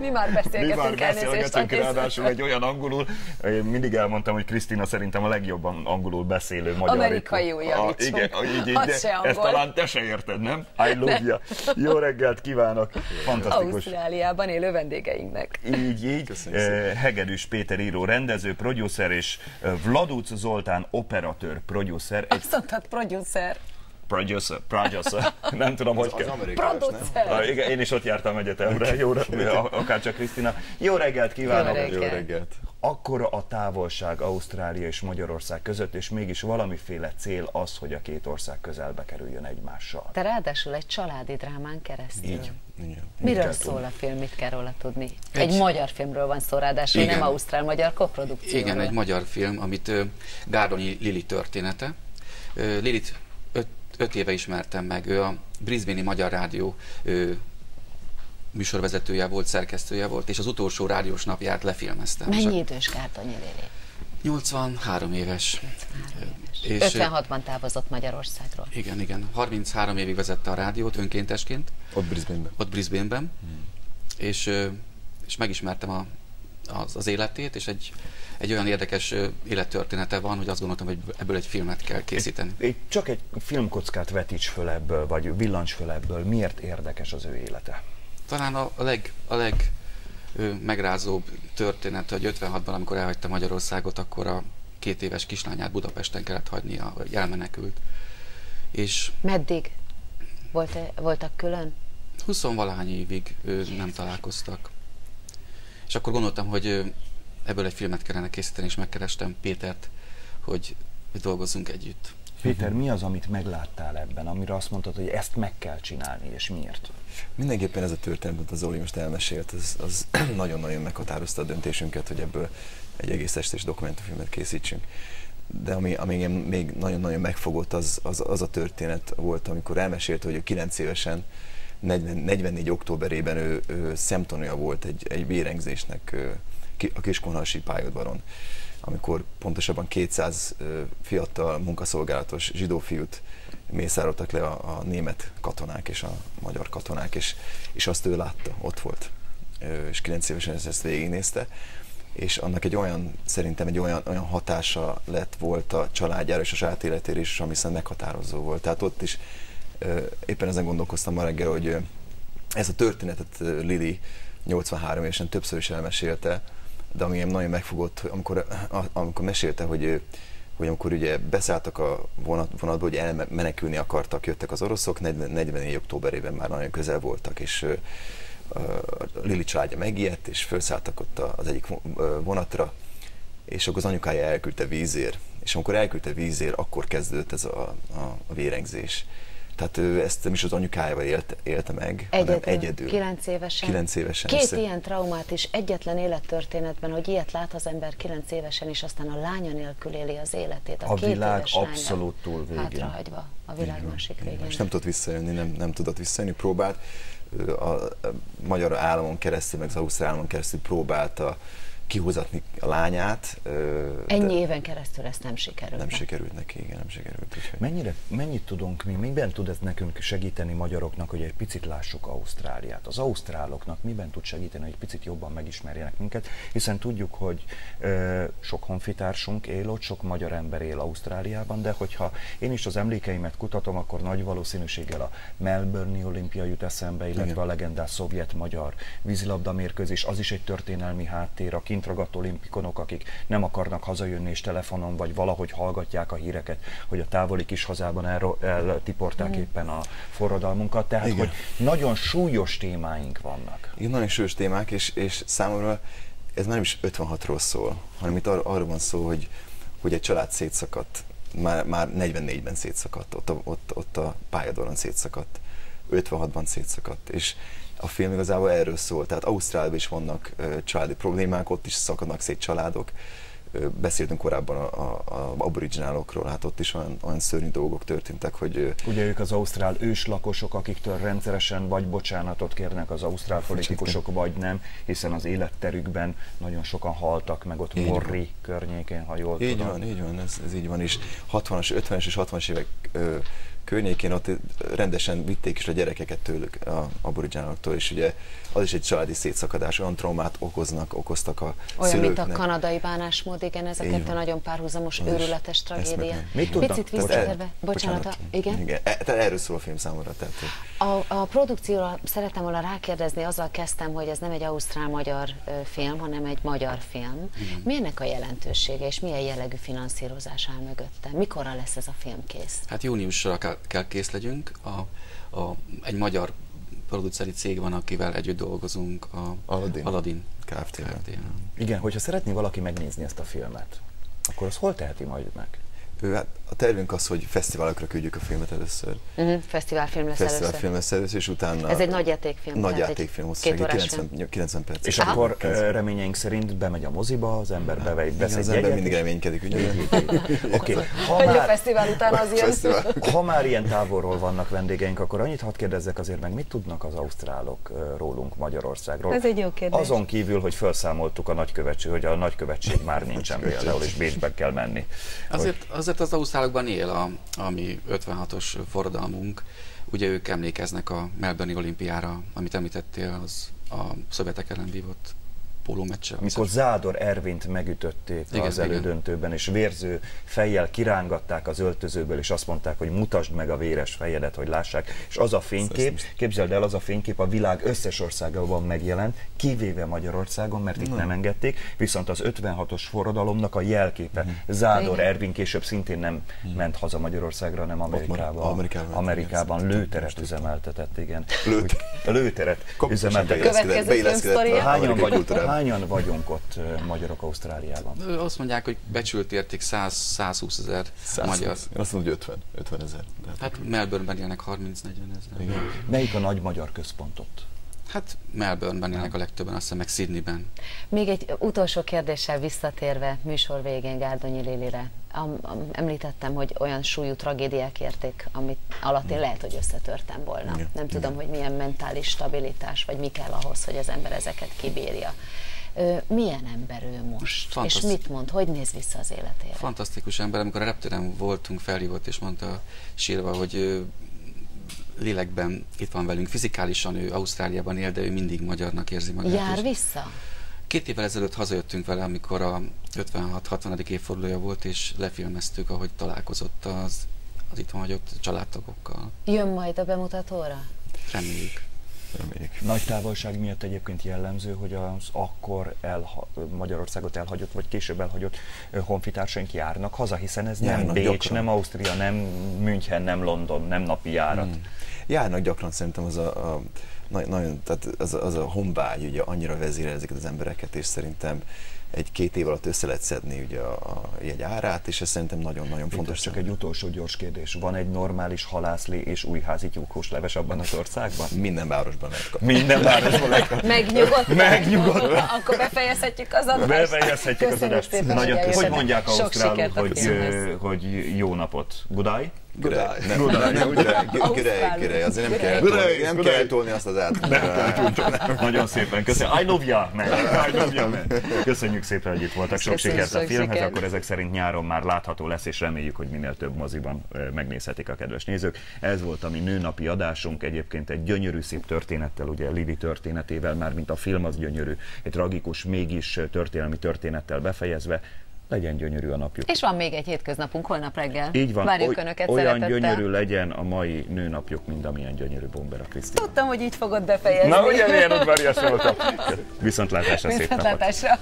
Mi már beszélgetünk, Mi már beszélgetünk, ráadásul egy olyan angolul, én mindig elmondtam, hogy Krisztina szerintem a legjobban angolul beszélő magyar. Amerikai a, Igen, így, így, de ezt talán te se érted, nem? I love you. Jó reggelt kívánok! Fantasztikus. Ausztráliában élő vendégeinknek. Így, így. Eh, Hegedűs Péter író, rendező, producer és eh, Vladuc Zoltán operatőr, producer. Egy... Azt mondtad, producer. Producer, producer. Nem tudom, hogy Az kell. Ah, igen, én is ott jártam egyetemre, jó, akár csak Krisztina. Jó reggelt kívánok! Jó reggelt. Jó reggelt. Akkora a távolság Ausztrália és Magyarország között, és mégis valamiféle cél az, hogy a két ország közelbe kerüljön egymással. Te ráadásul egy családi drámán keresztül. Így. Igen. Miről szól a film, mit kell róla tudni? Egy, Egy- magyar filmről van szó, ráadásul Igen. nem ausztrál-magyar koprodukció. Igen, egy magyar film, amit Gárdonyi Lili története. Ö, Lilit öt, éve ismertem meg, ő a Brisbane-i Magyar Rádió ö, műsorvezetője volt, szerkesztője volt, és az utolsó rádiós napját lefilmeztem. És Mennyi a- idős Gárdonyi Lili? 83 éves. És, És, ö, 56-ban távozott Magyarországról. Igen, igen. 33 évig vezette a rádiót önkéntesként, Ott Brisbane-ben. ott Brisbane-ben, és, ö, és megismertem a, az, az életét, és egy, egy olyan érdekes élettörténete van, hogy azt gondoltam, hogy ebből egy filmet kell készíteni. Egy, csak egy filmkockát vetíts föl ebből, vagy villancs föl ebből. Miért érdekes az ő élete? Talán a, a leg, a leg ö, megrázóbb történet, hogy 56-ban, amikor elhagyta Magyarországot, akkor a két éves kislányát Budapesten kellett hagynia, vagy elmenekült. És Meddig? Volt voltak külön? 20 valahány évig ö, nem találkoztak. És akkor gondoltam, hogy ebből egy filmet kellene készíteni, és megkerestem Pétert, hogy, hogy dolgozzunk együtt. Péter, mi az, amit megláttál ebben, amire azt mondtad, hogy ezt meg kell csinálni, és miért? Mindenképpen ez a történet, amit az Zoli most elmesélt, az, az nagyon-nagyon meghatározta a döntésünket, hogy ebből egy egész estés dokumentumfilmet készítsünk. De ami, ami engem még nagyon-nagyon megfogott, az, az, az a történet volt, amikor elmesélte, hogy ő 9 évesen, 40, 44. októberében ő, ő szemtanúja volt egy, egy vérengzésnek a Kiskunhalsi pályaudvaron, amikor pontosabban 200 ö, fiatal munkaszolgálatos zsidó fiút mészároltak le a, a német katonák és a magyar katonák, és, és azt ő látta, ott volt. És 9 évesen ezt, végignézte, és annak egy olyan, szerintem egy olyan, olyan hatása lett volt a családjára és a saját életére is, ami szerintem meghatározó volt. Tehát ott is éppen ezen gondolkoztam ma reggel, hogy ez a történetet Lili 83 évesen többször is elmesélte, de ami nagyon megfogott, amikor, amikor mesélte, hogy hogy amikor ugye beszálltak a vonat, vonatba, hogy elmenekülni akartak, jöttek az oroszok, 40, 44. októberében már nagyon közel voltak, és a Lili családja megijedt, és felszálltak ott az egyik vonatra, és akkor az anyukája elküldte vízért, és amikor elküldte vízért, akkor kezdődött ez a, a, a vérengzés. Tehát ő ezt nem is az anyukájával élte, élte meg, hanem Egyedül, egyedül. 9 évesen. 9 évesen. Két Össze- ilyen traumát is egyetlen élettörténetben, hogy ilyet lát az ember 9 évesen, és aztán a lánya nélkül éli az életét. A, A két világ abszolút túl végén. Hátrahagyva a világ másik végén. És nem tudott visszajönni, nem, nem tudott visszajönni, próbált. A, a magyar államon keresztül, meg az ausztrál államon keresztül próbálta kihúzatni a lányát. Ennyi éven keresztül ezt nem sikerült. Nem sikerült neki, igen, nem sikerült. Úgyhogy. Mennyire, mennyit tudunk mi, miben tud ez nekünk segíteni magyaroknak, hogy egy picit lássuk Ausztráliát? Az ausztráloknak miben tud segíteni, hogy egy picit jobban megismerjenek minket? Hiszen tudjuk, hogy ö, sok honfitársunk él ott, sok magyar ember él Ausztráliában, de hogyha én is az emlékeimet kutatom, akkor nagy valószínűséggel a Melbourne olimpia jut eszembe, illetve Igen. a legendás szovjet-magyar vízilabda mérkőzés, az is egy történelmi háttér, a kint ragadt olimpikonok, akik nem akarnak hazajönni és telefonon vagy valahogy hallgatják a híreket, hogy a távoli kis hazában elro- eltiporták éppen a forradalmunkat, tehát Igen. hogy nagyon súlyos témáink vannak. Igen, nagyon sős témák, és, és számomra ez már nem is 56-ról szól, hanem itt ar- arról van szó, hogy, hogy egy család szétszakadt, már, már 44-ben szétszakadt, ott a, ott, ott a pályadoron szétszakadt, 56-ban szétszakadt, és a film igazából erről szól, tehát Ausztráliában is vannak családi problémák, ott is szakadnak szét családok, beszéltünk korábban a, a, a aboriginálokról, hát ott is olyan, olyan szörnyű dolgok történtek, hogy Ugye ők az ausztrál őslakosok, akiktől rendszeresen vagy bocsánatot kérnek az ausztrál politikusok, vagy nem, hiszen az életterükben nagyon sokan haltak meg ott Így van. Morri környékén, ha jól Így tudom. van, így van, ez, ez így van is. 60-as, 50-es és 60-as évek ö, környékén, ott rendesen vitték is a gyerekeket tőlük, a aborigináloktól, és ugye az is egy családi szétszakadás, olyan traumát okoznak, okoztak a Olyan, szülőknek. mint a kanadai bánásmód, igen, ez a kettő nagyon párhuzamos, Az is őrületes tragédia. Mit tudnak- Picit bocsánat. visszatérve, bocsánat, a- igen? igen. E, tehát erről szól a film számomra. Tehát, hogy A, a produkcióra szerettem volna rákérdezni, azzal kezdtem, hogy ez nem egy ausztrál-magyar film, hanem egy magyar film. Mi ennek a jelentősége, és milyen jellegű finanszírozás áll mögötte? Mikorra lesz ez a film kész? Hát júniusra kell, kell kész legyünk. A, a, egy magyar produceri cég van, akivel együtt dolgozunk, a Aladdin. Aladdin Kft-vel. Kft-vel. Igen, hogyha szeretné valaki megnézni ezt a filmet, akkor az hol teheti majd meg? Hát a tervünk az, hogy fesztiválokra küldjük a filmet először. Uh-huh, fesztiválfilm lesz Fesztivál először. film lesz először, és utána... Ez egy nagy játékfilm, Nagy játékfilm, órás 90, 90 perc. És Aha. akkor reményeink szerint bemegy a moziba, az ember beve, Igen, vesz egy az ember mindig reménykedik, ugye? Oké, ha, Hogy a már, fesztivál után az ilyen. Fesztivál. ha már ilyen távolról vannak vendégeink, akkor annyit hadd kérdezzek azért meg, mit tudnak az ausztrálok rólunk Magyarországról? Ez egy jó kérdés. Azon kívül, hogy felszámoltuk a nagykövetség, hogy a nagykövetség már nincsen például, és Bécsbe kell menni. Azért, azért az ausztrálokban él a, a mi 56-os forradalmunk. Ugye ők emlékeznek a Melbourne olimpiára, amit említettél, az a szovjetek ellen vívott pólómeccse. Amikor Zádor Ervint megütötték Igen, az igen. elődöntőben, és vérző fejjel kirángatták az öltözőből, és azt mondták, hogy mutasd meg a véres fejedet, hogy lássák. És az a fénykép, képzeld el, az a fénykép a világ összes országában megjelent, kivéve Magyarországon, mert itt nem engedték, viszont az 56-os forradalomnak a jelképe. Zádor Igen. Ervin később szintén nem ment haza Magyarországra, hanem Amerikában. Amerikában, Amerikában lőteret üzemeltetett, igen. Lőteret Pontosan üzemeltetett. Következő. Hányan, amerikai vagy, kultúrába. Hányan vagyunk ott magyarok Ausztráliában? Azt mondják, hogy becsült érték 100-120 ezer 120. magyar. Azt mondom, hogy 50, 50 ezer. Hát Melbourneben élnek 30-40 ezer. Melyik a nagy magyar központ ott? Hát Melbourneben élnek a legtöbben, azt hiszem meg Sydneyben. Még egy utolsó kérdéssel visszatérve műsor végén Gárdonyi Lilire. Am, am, említettem, hogy olyan súlyú tragédiák érték, amit alatt én lehet, hogy összetörtem volna. Igen, Nem tudom, hogy milyen mentális stabilitás, vagy mi kell ahhoz, hogy az ember ezeket kibírja. Ö, milyen ember ő most? Fantasztikus. És mit mond? Hogy néz vissza az életére? Fantasztikus ember, amikor a reptéren voltunk, felhívott és mondta sírva, hogy lélekben itt van velünk, fizikálisan ő Ausztráliában él, de ő mindig magyarnak érzi magát. Jár és vissza? Két évvel ezelőtt hazajöttünk vele, amikor a 56-60. évfordulója volt, és lefilmeztük, ahogy találkozott az, az itt hagyott családtagokkal. Jön majd a bemutatóra? Reméljük. Reméljük. Nagy távolság miatt egyébként jellemző, hogy az akkor elha- Magyarországot elhagyott, vagy később elhagyott honfitársaink járnak haza, hiszen ez nem Járnak Bécs, gyakran. nem Ausztria, nem München, nem London, nem napi járat. Mm. Járnak gyakran szerintem az a, a na- nagyon, tehát az, az a honvágy ugye annyira vezérel ezeket az embereket, és szerintem egy-két év alatt össze lehet szedni ugye a, a jegy árát, és ez szerintem nagyon-nagyon Fontos fontos. csak egy utolsó gyors kérdés. Van egy normális halászlé és újházi tyúkos leves abban az országban? Minden városban lehet kapni. Minden városban lehet. Megnyugodtan? Megnyugodtan. Akkor befejezhetjük az adást. Befejezhetjük az adást. Nagyon hogy Hogy mondják Sok ausztrálul, hogy, hogy jó napot? Gudai? Gürej. Nem, Gürej. nem, gürej, gürej, gürej, azért nem kell tolni, nem kell tolni azt az. Nagyon szépen köszönöm. I love ya, man. I love ya, man. Köszönjük szépen, hogy itt voltak. Sok sikert a filmhez, akkor ezek szerint nyáron már látható lesz, és reméljük, hogy minél több moziban megnézhetik a kedves nézők. Ez volt a mi nőnapi adásunk, egyébként egy gyönyörű szép történettel, ugye Lili történetével, már mint a film az gyönyörű, egy tragikus, mégis történelmi történettel befejezve. Legyen gyönyörű a napjuk. És van még egy hétköznapunk holnap reggel. Így van, Várjuk oly- Önöket olyan szeretettel. gyönyörű legyen a mai nőnapjuk, mint amilyen gyönyörű Bombera Krisztina. Tudtam, hogy így fogod befejezni. Na ugye milyen udvarias voltam. Viszontlátásra szép napot. Viszontlátásra.